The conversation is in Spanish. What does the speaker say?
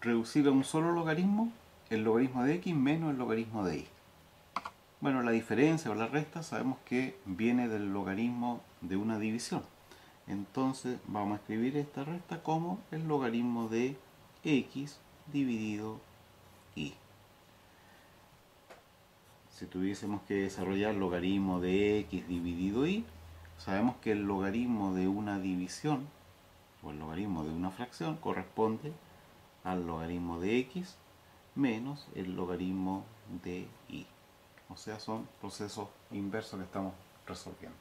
reducir a un solo logaritmo el logaritmo de x menos el logaritmo de y. Bueno, la diferencia o la resta sabemos que viene del logaritmo de una división. Entonces vamos a escribir esta resta como el logaritmo de x dividido y. Si tuviésemos que desarrollar logaritmo de x dividido y, sabemos que el logaritmo de una división o el logaritmo de una fracción corresponde al logaritmo de x menos el logaritmo de y. O sea, son procesos inversos que estamos resolviendo.